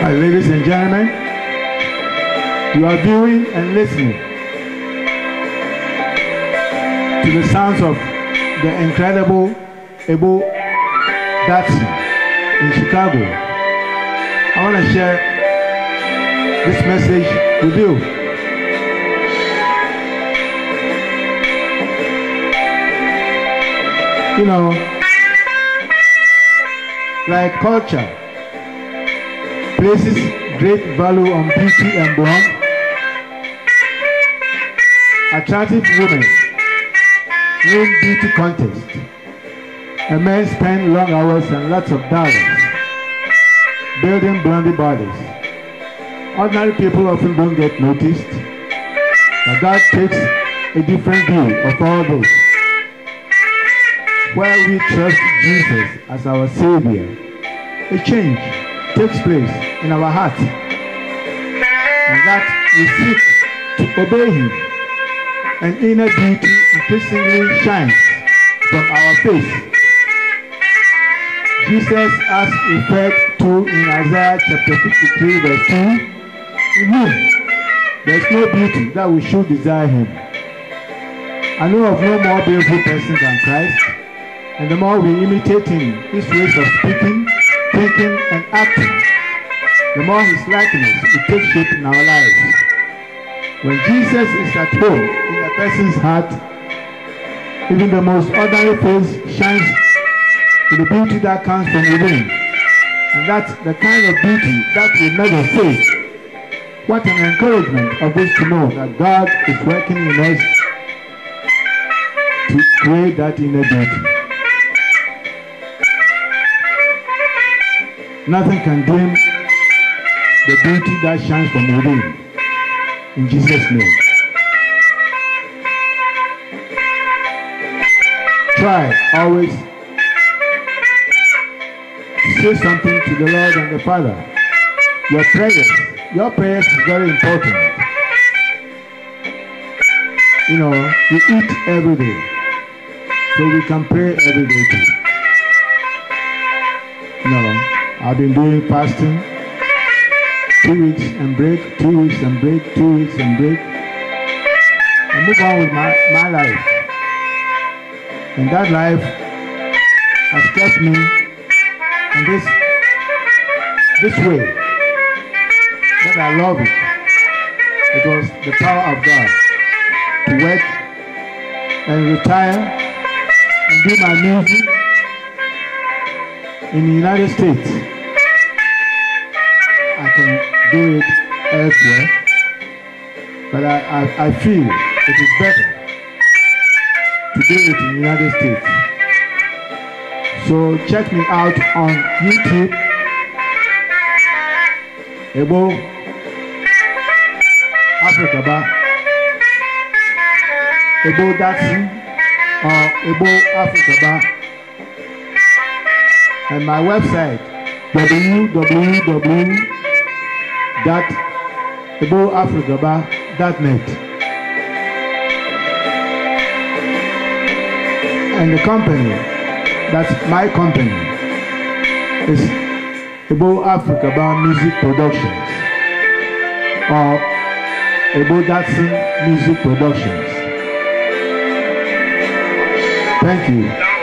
Ladies and gentlemen, you are viewing and listening to the sounds of the incredible Ebo Dadson in Chicago. I want to share this message with you. You know, like culture places great value on beauty and blonde, attractive women win beauty contest, and men spend long hours and lots of dollars building blondie bodies. Ordinary people often don't get noticed, but God takes a different view of all this. Where we trust Jesus as our Savior, a change takes place in our heart, and that we seek to obey Him, and inner beauty increasingly shines from our face. Jesus, as referred to in Isaiah chapter 53, verse 2, in whom there is no beauty that we should desire Him. I know of no more beautiful person than Christ. And the more we imitate him, his ways of speaking, thinking, and acting, the more his likeness will take shape in our lives. When Jesus is at home in a person's heart, even the most ordinary face shines with the beauty that comes from within. And that's the kind of beauty that will never fade. What an encouragement of to know that God is working in us to create that inner beauty. Nothing can dim the beauty that shines from within. In Jesus' name. Try always say something to the Lord and the Father. Your prayers, your prayers is very important. You know, we eat every day, so we can pray every day too. You know, I've been doing fasting. Two weeks and break, two weeks and break, two weeks and break. and move on with my, my life. And that life has kept me in this this way. That I love it. It was the power of God to work and retire and do my music in the United States. I can do it elsewhere, but I, I, I feel it is better to do it in the United States. So check me out on YouTube, Ebo Africa Ba, Ebo Datsun, or Ebo Africa Ba and my website www.eboafricaba.net and the company that's my company is Ebo Africa Ba Music Productions or Ebo Dadson Music Productions. Thank you.